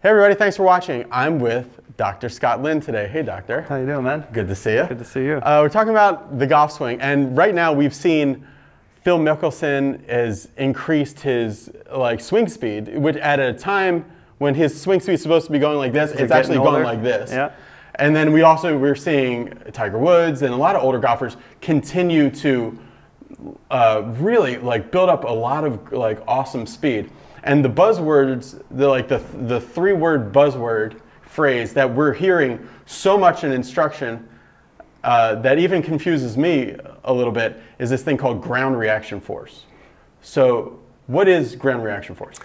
Hey everybody, thanks for watching. I'm with Dr. Scott Lynn today. Hey doctor. How you doing, man? Good to see you. Good to see you. Uh, we're talking about the golf swing, and right now we've seen Phil Mickelson has increased his like swing speed, which at a time when his swing speed is supposed to be going like this, it's actually going like this. Yeah. And then we also we're seeing Tiger Woods and a lot of older golfers continue to uh, really like build up a lot of like awesome speed. And the buzzwords, the like the the three word buzzword phrase that we're hearing so much in instruction uh, that even confuses me a little bit is this thing called ground reaction force. So, what is ground reaction force?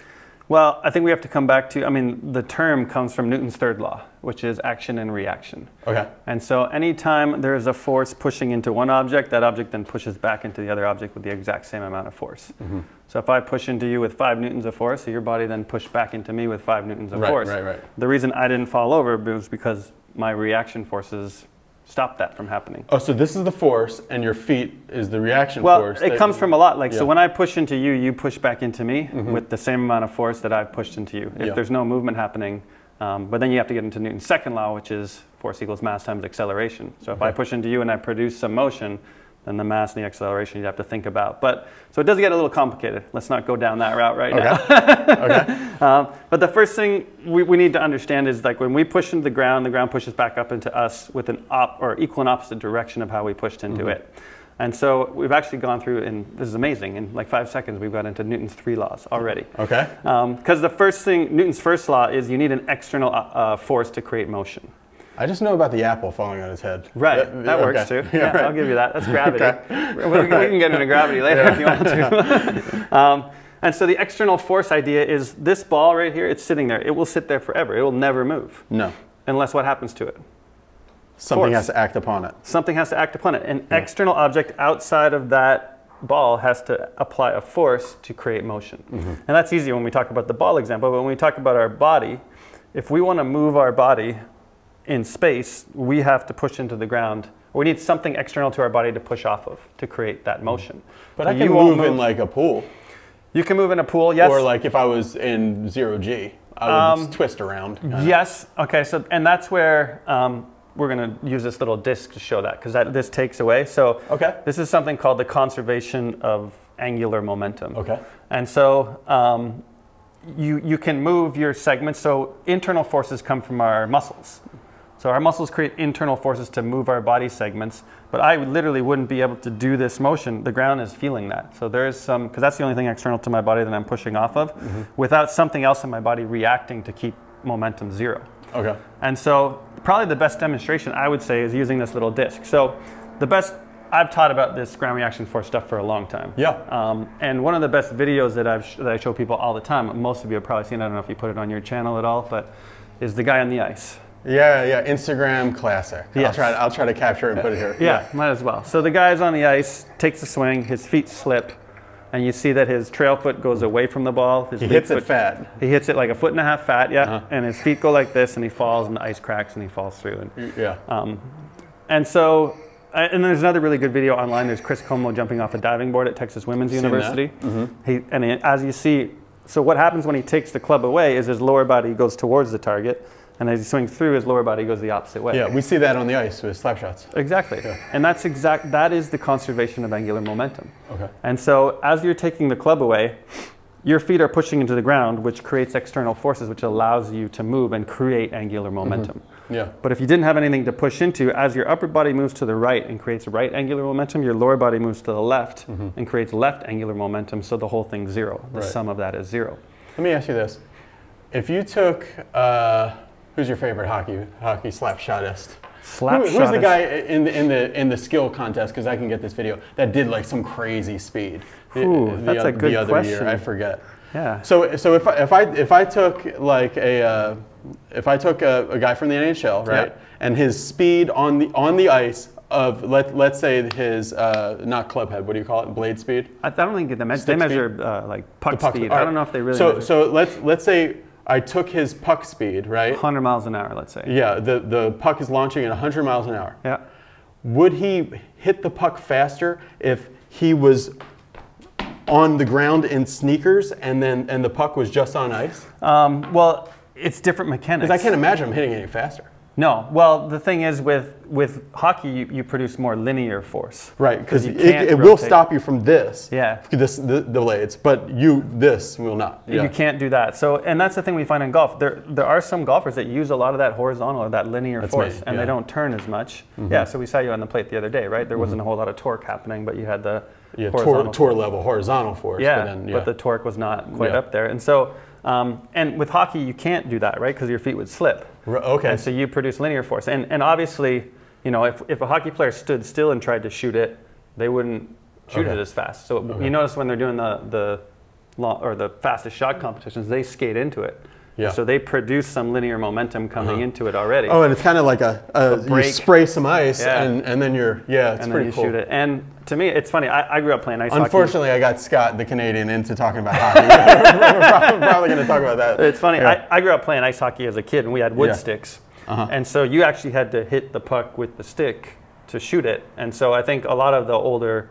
Well, I think we have to come back to, I mean, the term comes from Newton's third law, which is action and reaction. Okay. And so anytime there is a force pushing into one object, that object then pushes back into the other object with the exact same amount of force. Mm-hmm. So if I push into you with five newtons of force, so your body then pushed back into me with five newtons of Right, force. right, right. The reason I didn't fall over was because my reaction forces stopped that from happening. Oh, so this is the force, and your feet is the reaction Well, force. it that- comes from a lot. Like, Yeah. Mm-hmm. so when I push into you, you push back into me with the same amount of force that I've pushed into you. If Yeah. there's no movement happening, um, but then you have to get into Newton's second law, which is force equals mass times acceleration. So if I push into you and I produce some motion, then the mass and the acceleration you have to think about. But so it does get a little complicated. Let's not go down that route right now. okay. Um, but the first thing we, we need to understand is like when we push into the ground, the ground pushes back up into us with an op or equal and opposite direction of how we pushed into it. And so we've actually gone through, and this is amazing. In like five seconds, we've got into Newton's three laws already. Okay. Because the first thing, Newton's first law is you need an external uh, force to create motion. I just know about the apple falling on his head. Right, Yeah, that okay. works too. Yeah, Yeah, right. I'll give you that. That's gravity. Okay. we, we can get into gravity later if you want to. um, and so the external force idea is this ball right here, it's sitting there. It will sit there forever. It will never move No. unless what happens to it? Something Force. has to act upon it. Something has to act upon it. An external object outside of that ball has to apply a force to create motion. And that's easy when we talk about the ball example, but when we talk about our body, if we want to move our body in space, we have to push into the ground. We need something external to our body to push off of to create that motion. But So I can you won't move, in like a pool. You can move in a pool, yes. Or like if I was in zero G, I would twist around. kinda. Yes. Okay. So, and that's where um, we're going to use this little disc to show that because that this takes away. So, Okay. this is something called the conservation of angular momentum. Okay. And so, um, you you can move your segments. So, internal forces come from our muscles. So our muscles create internal forces to move our body segments, but I literally wouldn't be able to do this motion. The ground is feeling that. So there is some, because that's the only thing external to my body that I'm pushing off of, without something else in my body reacting to keep momentum zero. Okay. And so probably the best demonstration I would say is using this little disc. So the best, I've taught about this ground reaction force stuff for a long time. Yeah. Um, and one of the best videos that, I've sh- that I show people all the time, most of you have probably seen, I don't know if you put it on your channel at all, but is the guy on the ice. Yeah, yeah. Instagram classic. I'll Yes. try. I'll try to capture it and put it here. Yeah, might as well. So the guy's on the ice, takes a swing, his feet slip, and you see that his trail foot goes away from the ball. His He hits it fat. He hits it like a foot and a half fat, yeah. Uh-huh. And his feet go like this, and he falls, and the ice cracks, and he falls through. And, Yeah. um, and so, uh, and there's another really good video online. There's Chris Como jumping off a diving board at Texas Women's Seen. University. He, and as you see, so what happens when he takes the club away is his lower body goes towards the target, and as he swings through, his lower body goes the opposite way. yeah. We see that on the ice with slap shots. Exactly. And that's exact that is the conservation of angular momentum. Okay. And so as you're taking the club away, your feet are pushing into the ground, which creates external forces which allows you to move and create angular momentum. Yeah. But if you didn't have anything to push into, as your upper body moves to the right and creates right angular momentum, your lower body moves to the left and creates left angular momentum, so the whole thing's zero. The Right. sum of that is zero. Let me ask you this: If you took, uh, who's your favorite hockey hockey slap shotist? Slap Who- who's the guy in the in the in the skill contest? Because I can get this video that did like some crazy speed. The- Ooh, the, that's a good the other question. year, I forget. Yeah. So so if I, if I if I took like a uh, if I took a, a guy from the NHL, right, Yeah. and his speed on the on the ice of let let's say his uh, not club head, what do you call it, blade speed? I, I don't think they measure, Stick they measure uh, like puck, Puck speed. all I don't know if they really So measure so let's let's say I took his puck speed, right? 100 miles an hour, let's say. Yeah, the the puck is launching at 100 miles an hour. Yeah. Would he hit the puck faster if he was on the ground in sneakers and then and the puck was just on ice? Um, well, it's different mechanics. Because I can't imagine him hitting any faster. No. Well, the thing is, with with hockey, you, you produce more linear force. Right, because it, it will stop you from this. Yeah. This the, the blades, but you this will not. Yeah. You can't do that. So, and that's the thing we find in golf. There, there are some golfers that use a lot of that horizontal or that linear That's force, me, and yeah. they don't turn as much. Yeah. So we saw you on the plate the other day, right? There wasn't a whole lot of torque happening, but you had the yeah, tour, tour level horizontal force. Yeah, but, then, yeah. but the torque was not quite Yeah. up there. And so, um, and with hockey, you can't do that, right? Because your feet would slip. R- okay. And so you produce linear force. And, and obviously, you know, if, if a hockey player stood still and tried to shoot it, they wouldn't shoot Okay. it as fast. So you notice when they're doing the, the long, or the fastest shot competitions, they skate into it. Yeah. So they produce some linear momentum coming into it already. oh, and it's kind of like a, a, you break. spray some ice Yeah. and, and then you're yeah, it's and then pretty you cool. shoot it. And to me, it's funny. I, I grew up playing ice hockey. Unfortunately, I got Scott, the Canadian, into talking about hockey. We're probably, probably going to talk about that. It's funny. Yeah. I, I grew up playing ice hockey as a kid, and we had wood Yeah. sticks. Uh-huh. And so you actually had to hit the puck with the stick to shoot it. And so I think a lot of the older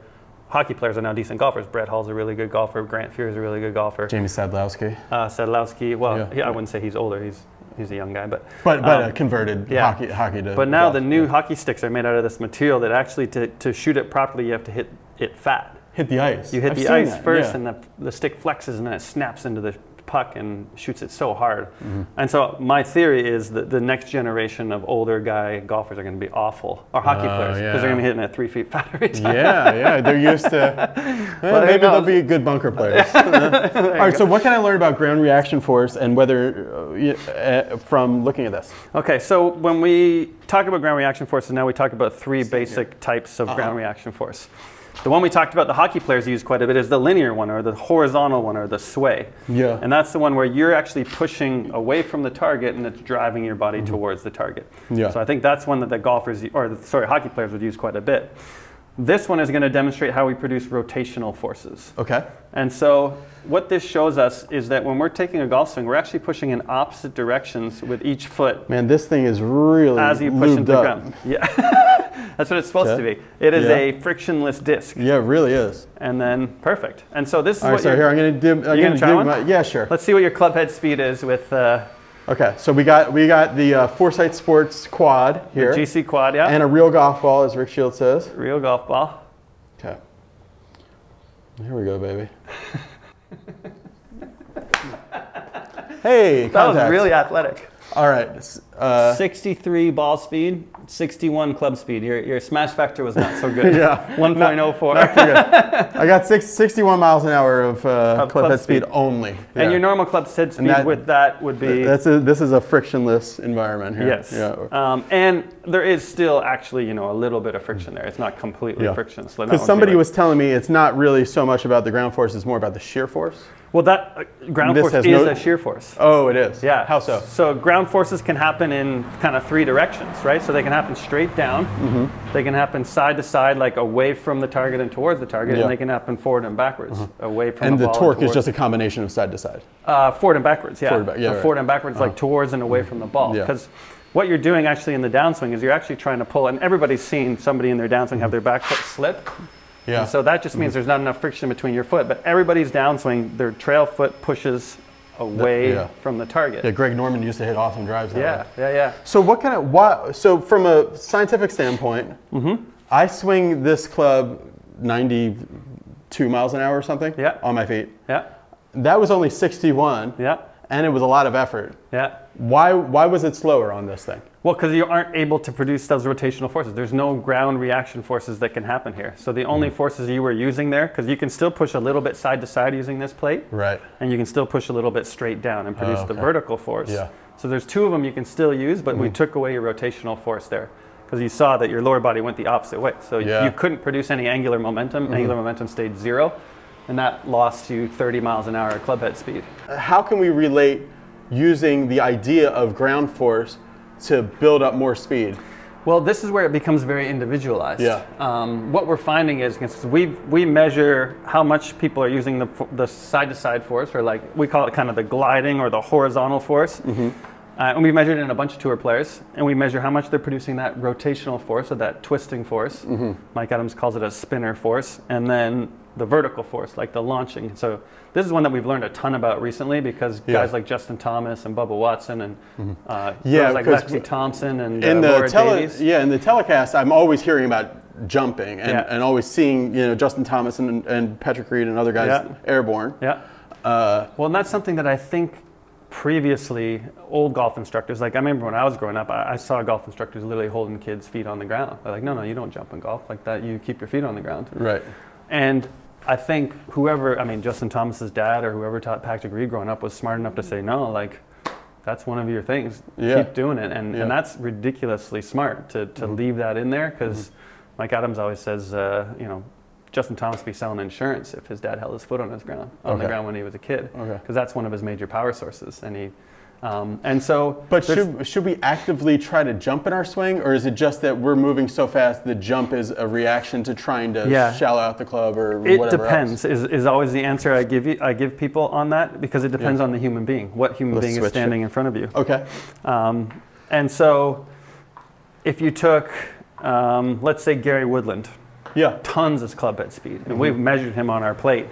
hockey players are now decent golfers. Brett Hull's a really good golfer. Grant Fuhr is a really good golfer. Jamie Sadlowski, Uh, Sadlowski, well, Yeah. he- I wouldn't say he's older. He's he's a young guy, but but but Um, uh, converted yeah. hockey hockey to. but now golf. the new hockey sticks are made out of this material that actually to, to shoot it properly you have to hit it fat. hit the ice. You hit I've the ice that, first, yeah. and the, the stick flexes, and then it snaps into the puck and shoots it so hard. Mm-hmm. And so my theory is that the next generation of older guy golfers are going to be awful, or hockey Oh, players, because yeah. they're going to be hitting at three feet fat every time. yeah, yeah, they're used to. eh, Well, maybe they'll be good bunker players. All right, so what can I learn about ground reaction force and whether uh, uh, from looking at this? Okay, so when we talk about ground reaction forces, now we talk about three basic types of Uh-huh. ground reaction force. The one we talked about, the hockey players use quite a bit, is the linear one, or the horizontal one, or the sway. Yeah. And that's the one where you're actually pushing away from the target and it's driving your body towards the target. Mm-hmm. Yeah. So I think that's one that the golfers, or the, sorry, hockey players would use quite a bit. This one is going to demonstrate how we produce rotational forces. Okay. And so what this shows us is that when we're taking a golf swing, we're actually pushing in opposite directions with each foot Man, this thing is really as you push into the ground. Yeah. That's what it's supposed to be. It is Yeah. a frictionless disc. Yeah, it really is. And then perfect. And so this is All right, what so you're- here I'm going to do. I'm gonna gonna try one? my- yeah, sure. let's see what your club head speed is with uh, Okay, so we got we got the uh, Foresight Sports quad here. the GC quad, yeah? and a real golf ball, as Rick Shiels says. Real golf ball. Okay. Here we go, baby. hey, That was really athletic. All right. Uh, 63 ball speed, 61 club speed. Your, your smash factor was not so good. Yeah. 1.04. I got six, 61 miles an hour of, uh, Of club club head speed, speed. only. And your normal club head speed that- with that would be. That's a, this is a frictionless environment here. Yes. Yeah. Um, and there is still actually, you know, a little bit of friction there. It's not completely Yeah. frictionless. Because would be somebody like- was telling me it's not really so much about the ground force; it's more about the shear force. Well, that uh, ground This force has is no- a shear force. Oh, it is. Yeah. How so? So ground forces can happen in kind of three directions, right? So they can happen straight down. Mm-hmm. They can happen side to side, like away from the target and towards the target, Yeah. Uh-huh. and they can happen forward and backwards, away from And the ball. torque is towards- just a combination of side to side. uh, forward and backwards. Yeah. Forward and back- yeah, right. forward and backwards, like towards and away from the ball. Yeah. Because what you're doing actually in the downswing is you're actually trying to pull, and everybody's seen somebody in their downswing have their back foot slip. Yeah. And so that just means there's not enough friction between your foot. But everybody's downswing, their trail foot pushes away yeah. from the target. yeah, Greg Norman used to hit awesome drives. That yeah, way. yeah, yeah. So what kind of why? So from a scientific standpoint, Mm-hmm. I swing this club 92 miles an hour or something. Yeah. On my feet. Yeah, That was only 61. yeah, And it was a lot of effort. yeah. Why? Why was it slower on this thing? Well, because you aren't able to produce those rotational forces. There's no ground reaction forces that can happen here. So the only mm-hmm. forces you were using there, because you can still push a little bit side to side using this plate, Right. and you can still push a little bit straight down and produce Oh, the vertical force. Yeah. So there's two of them you can still use, but we mm-hmm. took away your rotational force there because you saw that your lower body went the opposite way. So Yeah. you couldn't produce any angular momentum. Mm-hmm. Angular momentum stayed zero, and that lost you 30 miles an hour at club head speed. How can we relate using the idea of ground force to build up more speed? Well, this is where it becomes very individualized. Yeah. Um, what we're finding is we we measure how much people are using the the side to side force, or like we call it kind of the gliding or the horizontal force. Mm-hmm. Uh, and we've measured it in a bunch of tour players, and we measure how much they're producing that rotational force or that twisting force. Mm-hmm. Mike Adams calls it a spinner force, and then the vertical force, like the launching. So this is one that we've learned a ton about recently because Yeah. guys like Justin Thomas and Bubba Watson and uh, Yeah, like Lexi Thompson and uh, in the Laura tele, Davies. yeah, in the telecast, I'm always hearing about jumping and, Yeah. and always seeing you know Justin Thomas and, and Patrick Reed and other guys Yeah. airborne. Yeah. Uh, Well, and that's something that I think previously old golf instructors, like I remember when I was growing up, I, I saw golf instructors literally holding kids' feet on the ground. They're like, no, no, you don't jump in golf like that. You keep your feet on the ground. right. And I think whoever, I mean, Justin Thomas's dad or whoever taught Patrick Reed growing up was smart enough to say, no, like, that's one of your things. Yeah. Keep doing it. And, Yeah. Mm-hmm. and that's ridiculously smart to, to leave that in there because Mike Adams always says, uh, you know, Justin Thomas would be selling insurance if his dad held his foot on his ground, on the ground when he was a kid. Okay. Because that's one of his major power sources. And he, um, and so, But should, should we actively try to jump in our swing, or is it just that we're moving so fast the jump is a reaction to trying to Yeah. shallow out the club or It whatever depends. else? Is, is always the answer I give you. I give people on that because it depends Yeah. on the human being. What human Let's being is switch it. standing in front of you. Okay. Um, and so, if you took, um, let's say Gary Woodland, Yeah. tons of club head speed, and Mm-hmm. we've measured him on our plate,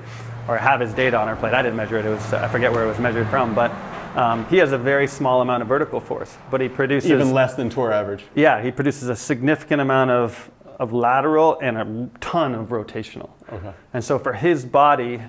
or have his data on our plate. I didn't measure it; it was I forget where it was measured from, but um, he has a very small amount of vertical force, but he produces Even less than tour average. yeah, he produces a significant amount of of lateral and a ton of rotational. Okay. And so for his body,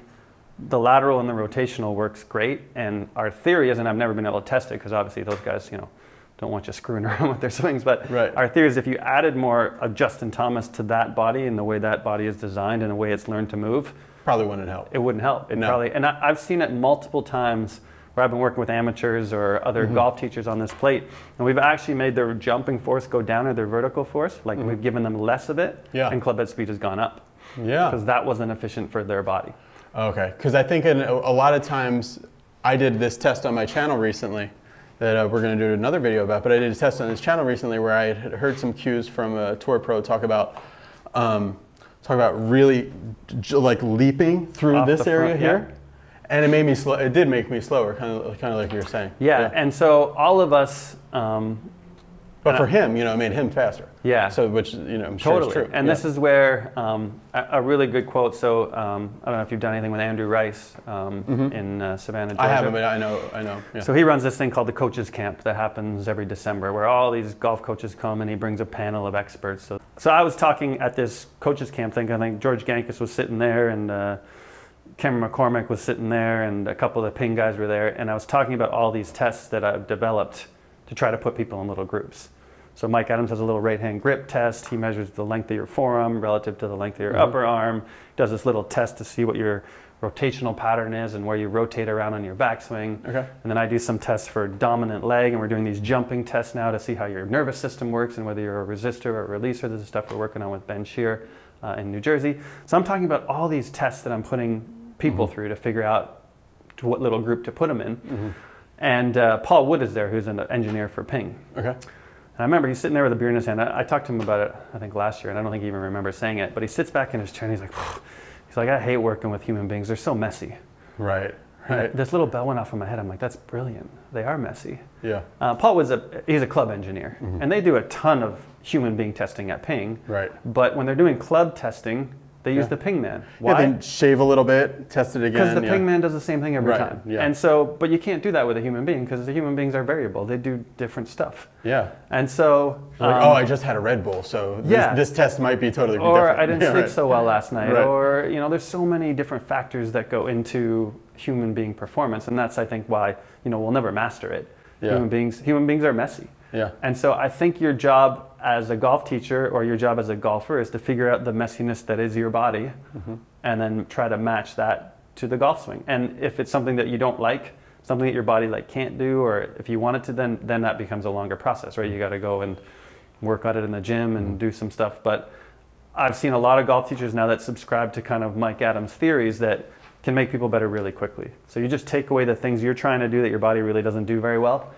the lateral and the rotational works great. And our theory is, and I've never been able to test it because obviously those guys, you know, don't want you screwing around with their swings. But Right. our theory is if you added more of Justin Thomas to that body and the way that body is designed and the way it's learned to move, Probably wouldn't help. it wouldn't help. It No. probably, and I, I've seen it multiple times where I've been working with amateurs or other Mm-hmm. golf teachers on this plate, and we've actually made their jumping force go down or their vertical force. Like we've given them less of it, Mm-hmm. Yeah. and club head speed has gone up Yeah. because that wasn't efficient for their body. Okay, because I think in a, a lot of times I did this test on my channel recently that uh, we're going to do another video about. But I did a test on this channel recently where I had heard some cues from a tour pro talk about um, talk about really like leaping through Off this area front, here, yeah. And it made me slow. It did make me slower, kind of kind of like you were saying. Yeah, and so all of us, um, But for him, you know, it made him faster. Yeah. So which you know I'm sure totally. is true. And Yeah. this is where um, a, a really good quote. So um, I don't know if you've done anything with Andrew Rice um, in uh, Savannah, Georgia. Mm-hmm. I haven't, but I know I know. Yeah. So he runs this thing called the Coaches Camp that happens every December, where all these golf coaches come and he brings a panel of experts. So, so I was talking at this Coaches Camp thing. I think George Gankas was sitting there, and uh, Cameron McCormick was sitting there, and a couple of the ping guys were there. And I was talking about all these tests that I've developed to try to put people in little groups. So Mike Adams has a little right hand grip test. He measures the length of your forearm relative to the length of your mm-hmm. upper arm. Does this little test to see what your rotational pattern is and where you rotate around on your backswing. Okay. And then I do some tests for dominant leg, and we're doing these jumping tests now to see how your nervous system works and whether you're a resistor or a releaser. This is stuff we're working on with Ben Shear uh, in New Jersey. So I'm talking about all these tests that I'm putting people through to figure out to what little group to put them in. And uh, Paul Wood is there, who's an engineer for Ping. Okay. And I remember he's sitting there with a beer in his hand. I, I talked to him about it, I think last year, and I don't think he even remembers saying it. But he sits back in his chair and he's like, he's like, I hate working with human beings. They're so messy. Right. Right. This little bell went off in my head. I'm like, that's brilliant. They are messy. Yeah. Uh, Paul was a he's a club engineer, and they do a ton of human being testing at Ping. Right. But when they're doing club testing, they use Yeah. the Ping man. Yeah, Why? then shave a little bit, test it again. Because the yeah. ping man does the same thing every Right, time. yeah. And so, but you can't do that with a human being because the human beings are variable. They do different stuff. Yeah. And so, Like, um, oh, I just had a Red Bull, so this, Yeah. this test might be totally or different. Or I didn't Yeah, sleep right. so well last night, Right. or you know, there's so many different factors that go into human being performance, and that's I think why you know we'll never master it. Yeah. Human beings, human beings are messy. Yeah. And so I think your job as a golf teacher or your job as a golfer is to figure out the messiness that is your body Mm-hmm. and then try to match that to the golf swing. And if it's something that you don't like, something that your body like can't do or if you want it to then then that becomes a longer process, right? You got to go and work on it in the gym Mm-hmm. and do some stuff, but I've seen a lot of golf teachers now that subscribe to kind of Mike Adams theories that can make people better really quickly. So you just take away the things you're trying to do that your body really doesn't do very well,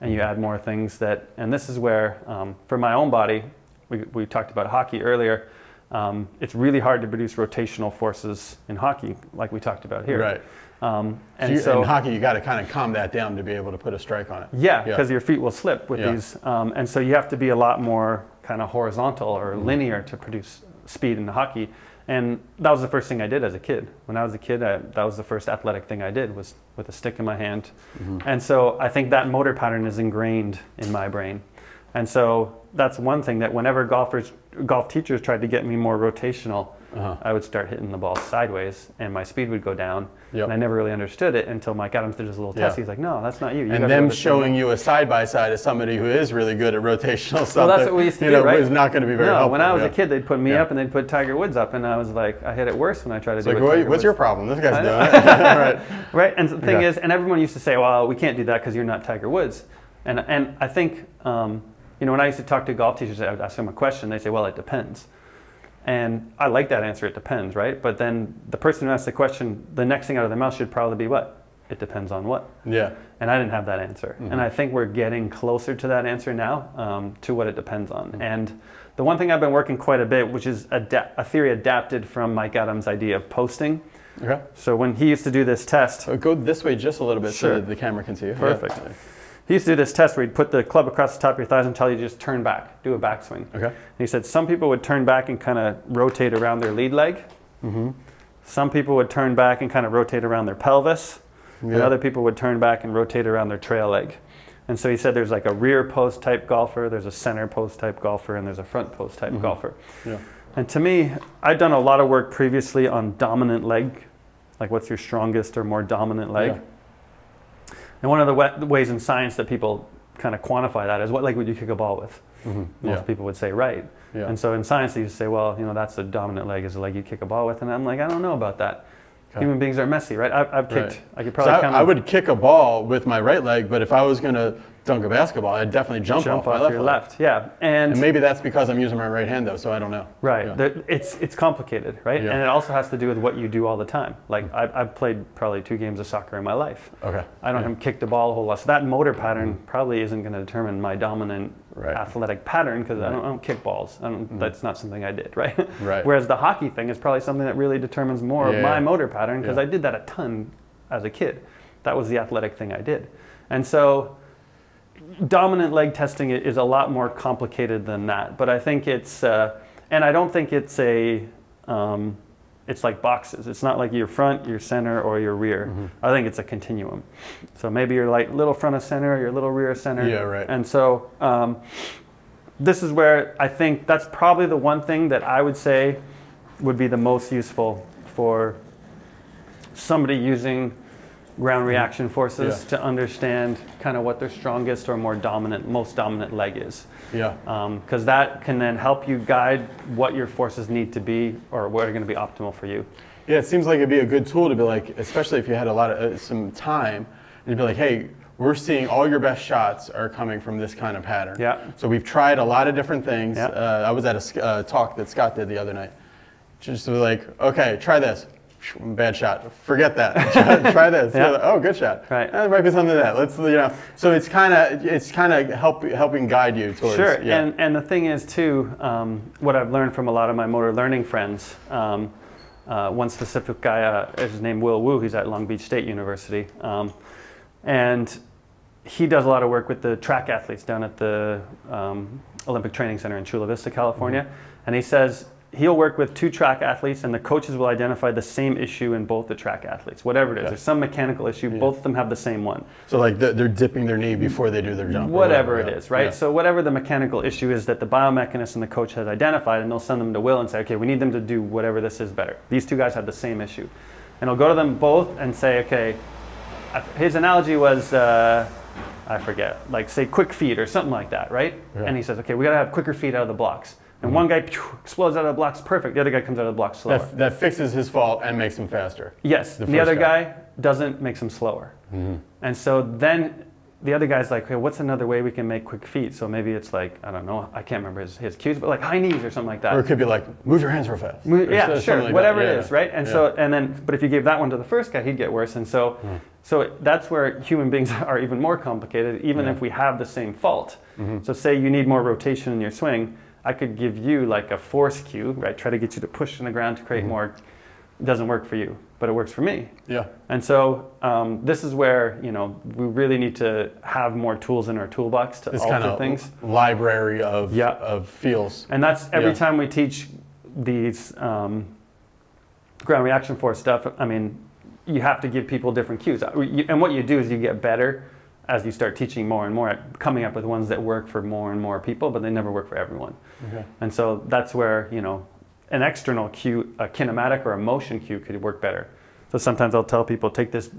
and you add more things that. And this is where, um, for my own body, we, we talked about hockey earlier. Um, it's really hard to produce rotational forces in hockey, like we talked about here. Right. Um, So and you, so, in hockey, you got to kind of calm that down to be able to put a strike on it. yeah, Yeah. because your feet will slip with Yeah. these, um, and so you have to be a lot more kind of horizontal or Mm-hmm. linear to produce speed in the hockey. And that was the first thing I did as a kid. When I was a kid, I, that was the first athletic thing I did was with a stick in my hand. Mm-hmm. And so I think that motor pattern is ingrained in my brain. And so that's one thing that whenever golfers, golf teachers tried to get me more rotational, Uh-huh. I would start hitting the ball sideways and my speed would go down. Yep. And I never really understood it until Mike Adams did his little test. Yeah. He's like, no, that's not you. you and them this way." showing you a side by side as somebody who is really good at rotational something. Well, that's what we used to you do, know, right? is not going to be very no, helpful. when I was yeah. a kid, they'd put me Yeah. up and they'd put Tiger Woods up, and I was like, I hit it worse when I tried to It's do like, it. what, Tiger what's Woods. your problem? This guy's doing it. right. right? And the thing is, and everyone used to say, well, we can't do that because you're not Tiger Woods. And, and I think, um, you know, when I used to talk to golf teachers, I would ask them a question, they say, well, it depends. And I like that answer, it depends, right? But then the person who asked the question, the next thing out of their mouth should probably be what? It depends on what? Yeah. And I didn't have that answer. Mm-hmm. And I think we're getting closer to that answer now um, to what it depends on. Mm-hmm. And the one thing I've been working quite a bit, which is ada- a theory adapted from Mike Adams' idea of posting. Okay. So when he used to do this test, So go this way just a little bit Sure. so that the camera can see you. Perfect. Yeah. He used to do this test where he'd put the club across the top of your thighs and tell you to just turn back, do a backswing. Okay. And he said some people would turn back and kind of rotate around their lead leg. Mm-hmm. Some people would turn back and kind of rotate around their pelvis. And Yeah. other people would turn back and rotate around their trail leg. And so he said there's like a rear post type golfer, there's a center post type golfer, and there's a front post type Mhm. golfer. Yeah. And to me, I've done a lot of work previously on dominant leg, like what's your strongest or more dominant leg. Yeah. And one of the wa- ways in science that people kind of quantify that is what leg would you kick a ball with? Mm-hmm. Most Yeah. people would say right. Yeah. And so in science, they used to say, well, you know, that's the dominant leg is the leg you kick a ball with. And I'm like, I don't know about that. Okay. Human beings are messy, right? I've, I've kicked, Right. I could So probably I, count I on- would kick a ball with my right leg, but if I was going to dunk a basketball, I'd definitely jump, jump off, off, my left your leg. left. Yeah. And, And maybe that's because I'm using my right hand, though, so I don't know. right, Yeah. there- it's, it's complicated, right? Yeah. And it also has to do with what you do all the time. Like hmm. I've, I've played probably two games of soccer in my life. Okay. I don't Yeah. have kicked a ball a whole lot. So that motor hmm. pattern probably isn't going to determine my dominant Right. athletic pattern because I, Right. don't, I don't kick balls. I don't, hmm. That's not something I did, right? Right. Whereas the hockey thing is probably something that really determines more of my motor pattern because. I did that a ton as a kid. That was the athletic thing I did. And so dominant leg testing is a lot more complicated than that. But I think it's, uh, and I don't think it's a, um, it's like boxes. It's not like your front, your center, or your rear. Mm-hmm. I think it's a continuum. So maybe you're like little front of center, or your little rear center. Yeah, right. And so um, this is where I think that's probably the one thing that I would say would be the most useful for somebody using ground reaction forces Mm-hmm. Yeah. to understand kind of what their strongest or more dominant, most dominant leg is. Yeah. Because that can then help you guide what your forces need to be or what are going to be optimal for you. Yeah, it seems like it'd be a good tool to be like, especially if you had a lot of uh, some time, and you'd be like, hey, we're seeing all your best shots are coming from this kind of pattern. Yeah. So we've tried a lot of different things. Yeah. Uh, I was at a uh, talk that Scott did the other night. Just to be like, okay, try this. Bad shot. Forget that. try, try this. Yeah. Oh, good shot. Right. There might be something to that. Let's you know. So it's kind of it's kind of help helping guide you towards. Sure, Yeah. and, and the thing is too, um, what I've learned from a lot of my motor learning friends, um, uh, one specific guy uh, is his name Will Wu, he's at Long Beach State University, um, and he does a lot of work with the track athletes down at the um, Olympic Training Center in Chula Vista, California, and he says he'll work with two track athletes and the coaches will identify the same issue in both the track athletes, whatever it is. Okay. There's some mechanical issue, both of them have the same one. so like they're, dipping their knee before they do their jump. or whatever it yeah. is, right? Yeah. So whatever the mechanical issue is that the biomechanist and the coach has identified, and they'll send them to Will and say, okay, we need them to do whatever this is better. These two guys have the same issue, and i'll go to them both and say, okay, his analogy was. Uh, I forget, like say quick feet or something like that, right? Yeah. And he says, okay, we gotta have quicker feet out of the blocks. And one guy phew, explodes out of the blocks, perfect. The other guy comes out of the blocks slower. That, that fixes his fault and makes him faster. Yes, The the, other guy. guy. doesn't makes him slower. Mm-hmm. And so then the other guy's like, okay, what's another way we can make quick feet? So maybe it's like, I don't know, I can't remember his, his cues, but like high knees or something like that. Or it could be like, move your hands real fast. Yeah, something sure, like whatever that. it Yeah. is, right? And Yeah. so, and then, but if you gave that one to the first guy, he'd get worse. And so, so that's where human beings are even more complicated, even Yeah. Mm-hmm. if we have the same fault. So, say you need more rotation in your swing, I could give you like a force cue, right? Try to get you to push in the ground to create Mm-hmm. more. It doesn't work for you, but it works for me. Yeah. And so um, this is where you know we really need to have more tools in our toolbox to This alter kind of things. library of, Yeah. of feels. And that's every Yeah. time we teach these um, ground reaction force stuff, I mean, you have to give people different cues. Uh, And what you do is you get better as you start teaching more and more at coming up with ones that work for more and more people, but they never work for everyone. Okay. And so that's where, you know, an external cue, a kinematic or a motion cue could work better. So sometimes I'll tell people take this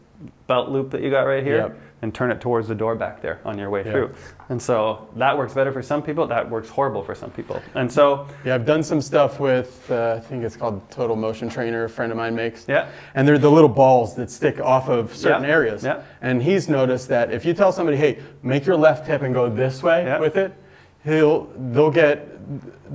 belt loop that you got right here Yep. and turn it towards the door back there on your way Yeah. through. And so that works better for some people, that works horrible for some people. And so, Yeah, I've done some stuff with, uh, I think it's called Total Motion Trainer, a friend of mine makes. yeah, And they're the little balls that stick off of certain Yeah, areas. yeah. And he's noticed that if you tell somebody, hey, make your left hip and go this way Yeah. with it, he'll they'll get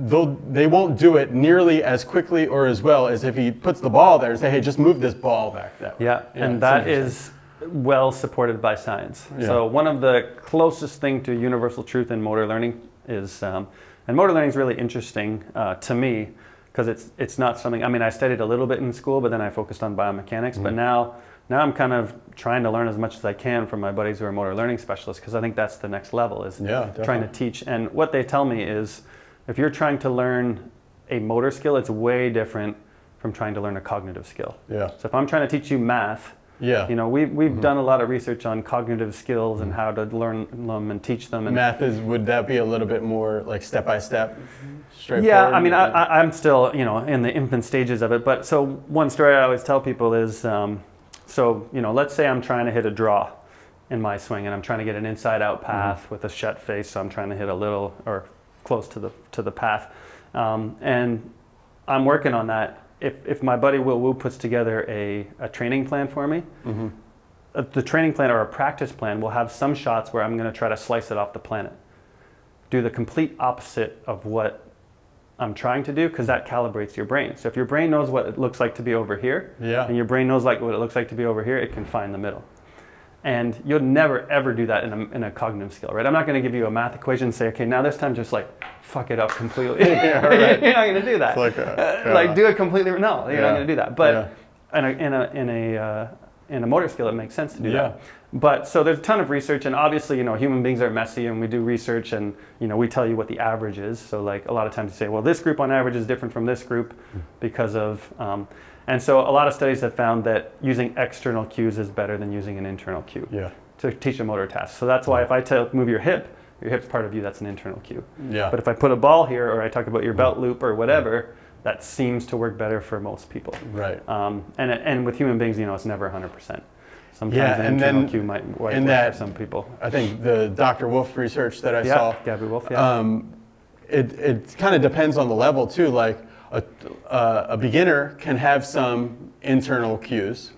they'll they won't do it nearly as quickly or as well as if he puts the ball there and say, hey, just move this ball back that way. Yeah, and that is well supported by science. Yeah. So one of the closest thing to universal truth in motor learning is, um, and motor learning is really interesting uh, to me because it's it's not something. I mean, I studied a little bit in school, but then I focused on biomechanics. But Mm-hmm. now now I'm kind of trying to learn as much as I can from my buddies who are motor learning specialists because I think that's the next level is Yeah, trying to teach. And what they tell me is, if you're trying to learn a motor skill, it's way different from trying to learn a cognitive skill. Yeah. So if I'm trying to teach you math, Yeah. you know, we, we've done a lot of research on cognitive skills and how to learn them and teach them. And Math is would that be a little bit more like step by step? Straightforward? yeah, I mean, I, I, I'm still, you know, in the infant stages of it. But so one story I always tell people is, um, so, you know, let's say I'm trying to hit a draw in my swing and I'm trying to get an inside out path with a shut face. So I'm trying to hit a little or close to the, to the path. Um, and I'm working on that. If, if my buddy Will Wu puts together a, a training plan for me, Mhm. uh, the training plan or a practice plan will have some shots where I'm going to try to slice it off the planet. Do the complete opposite of what I'm trying to do because that calibrates your brain. So if your brain knows what it looks like to be over here, Yeah. and your brain knows like what it looks like to be over here, it can find the middle. And you'll never ever do that in a, in a cognitive skill, right? I'm not going to give you a math equation and say, okay, now this time just like fuck it up completely. Yeah, right. you're not going to do that. It's like a- Uh, yeah. like do it completely. No, you're Yeah. not going to do that. But in a in a in a uh, in a motor skill, it makes sense to do Yeah. that. But so there's a ton of research, and obviously, you know, human beings are messy, and we do research, and you know, we tell you what the average is. So like a lot of times you say, well, this group on average is different from this group because of, um, and so a lot of studies have found that using external cues is better than using an internal cue Yeah. to teach a motor task. So that's why if I tell move your hip, your hip's part of you. That's an internal cue. Yeah. But if I put a ball here, or I talk about your belt loop or whatever, that seems to work better for most people. right. Um, and, and with human beings, you know, it's never 100%. Sometimes Yeah, an and internal then cue might work in for that- some people. I think the Dr. Wulf research that I yeah, saw Gabby Wulf, yeah. um, it, it kind of depends on the level too. Like a, uh, a beginner can have some internal cues.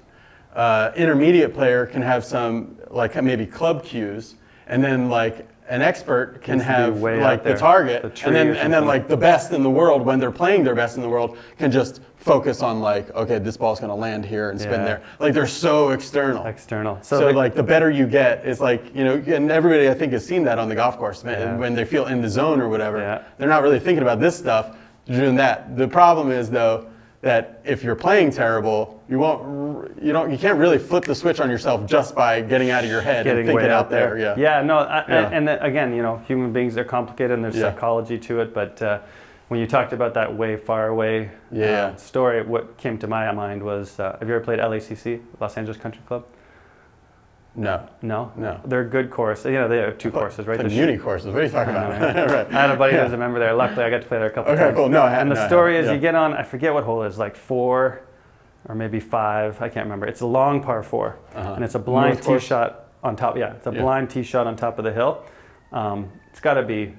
Uh, intermediate player can have some like maybe club cues, and then like an expert can to have way like the there, target, the and then and then like the best in the world when they're playing their best in the world can just focus on like okay this ball's gonna land here and spin Yeah. there. Like they're so external. External. So, the- like the better you get, it's like you know, and everybody I think has seen that on the golf course man, Yeah. when they feel in the zone or whatever. Yeah. They're not really thinking about this stuff. They're doing that. The problem is though that if you're playing terrible, you won't, you don't, you can't really flip the switch on yourself just by getting out of your head getting and thinking way out there. Yeah. Yeah, no, I, Yeah. and then again, you know, human beings are complicated and there's Yeah. psychology to it. But uh, when you talked about that way far away Yeah. uh, story, what came to my mind was, uh, have you ever played LACC, Los Angeles Country Club? No. No, No. They're good courses. You know, they have two courses, right? The uni courses. What are you talking about? right. I had a buddy Yeah. who was a member there. Luckily, I got to play there a couple Okay, times. cool. No, I and the no, story is Yeah. you get on, I forget what hole it is, like four or maybe five. I can't remember. It's a long par 4 Uh-huh. and it's a blind tee shot on top. Yeah, it's a Yeah. blind tee shot on top of the hill. Um, it's got to be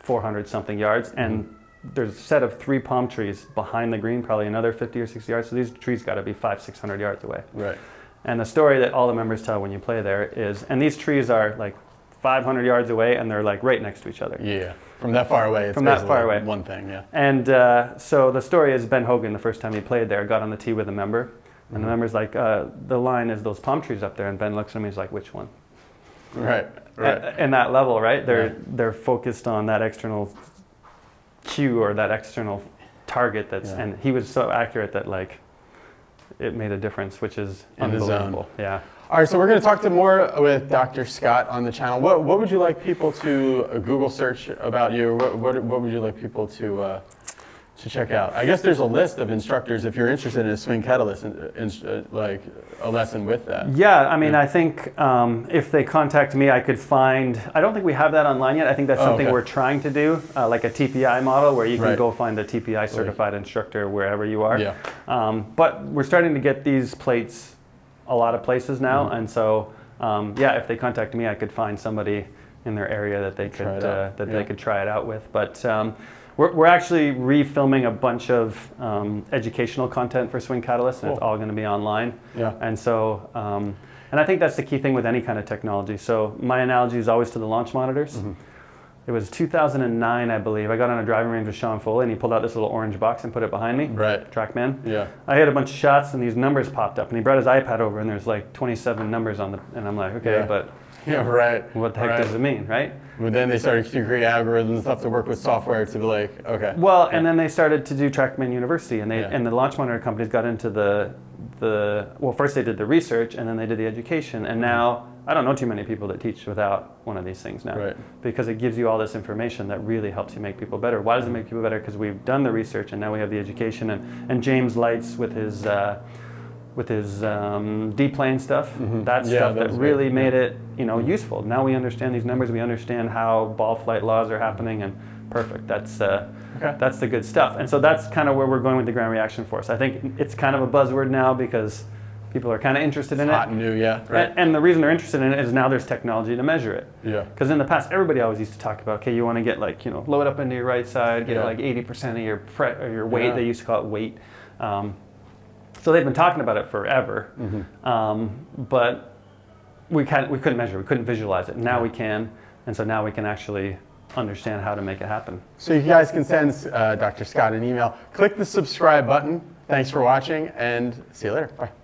400 something yards, and Mm-hmm. there's a set of three palm trees behind the green, probably another 50 or 60 yards. So these trees got to be five, 600 yards away. Right. And the story that all the members tell when you play there is, and these trees are like 500 yards away, and they're like right next to each other. Yeah. From that far away. It's From that far away. One thing. Yeah. And uh, so the story is Ben Hogan, the first time he played there, got on the tee with a member. And the member's like, uh, the line is those palm trees up there. And Ben looks at him, he's like, which one? Right. Right. In that level, right? They're, Yeah. they're focused on that external cue or that external target that's, Yeah. and he was so accurate that like, it made a difference, which is In unbelievable. Yeah. All right, so we're going to talk to more with Dr. Scott on the channel. What, what would you like people to uh, Google search about you? What, what, what would you like people to uh, to check out. I guess there's a list of instructors if you're interested in a swing catalyst, in, in, uh, like a lesson with that. Yeah, I mean, I think um, if they contact me, I could find. I don't think we have that online yet. I think that's Oh, something okay. we're trying to do, uh, like a TPI model, where you can Right. go find a TPI certified instructor wherever you are. Yeah. Um, but we're starting to get these plates a lot of places now, Mm-hmm. and so um, yeah, if they contact me, I could find somebody in their area that they could uh, that Yeah. they could try it out with. But um, we're, we're actually refilming a bunch of um, educational content for Swing Catalyst, and it's all going to be online. Yeah. And so, um, and I think that's the key thing with any kind of technology. So my analogy is always to the launch monitors. Mm-hmm. It was 2009, I believe. I got on a driving range with Sean Foley, and he pulled out this little orange box and put it behind me. Right. TrackMan. Yeah. I hit a bunch of shots, and these numbers popped up. And he brought his iPad over, and there's like 27 numbers on the. And I'm like, okay, Yeah. but Yeah. Right. what the heck right. does it mean, right? But then they started to create algorithms and stuff to work with software to be like, okay. Well, and then they started to do TrackMan University, and they Yeah. and the launch monitor companies got into the the well, first they did the research, and then they did the education, and now I don't know too many people that teach without one of these things now, Mm-hmm. Right. because it gives you all this information that really helps you make people better. Why does it make people better? Because we've done the research, and now we have the education, and and James Lights with his. Uh, with his um, D-plane stuff, that Mm-hmm. Yeah, stuff that that really great. made it, you know, useful. Now we understand these numbers. We understand how ball flight laws are happening, and perfect. That's uh, Okay. that's the good stuff. And so that's kind of where we're going with the ground reaction force. I think it's kind of a buzzword now because people are kind of interested in Hot it. and new, yeah. Right. And, and the reason they're interested in it is now there's technology to measure it. Yeah. Because in the past, everybody always used to talk about, okay, you want to get like, you know, load up into your right side, get Yeah. like 80% of your pre- or your weight. Yeah. They used to call it weight. Um, so they've been talking about it forever, Mm-hmm. um, but we can't, we couldn't measure, it, we couldn't visualize it. Now we can, and so now we can actually understand how to make it happen. So you guys can send uh, Dr. Scott an email. Click the subscribe button. Thanks for watching and see you later. Bye.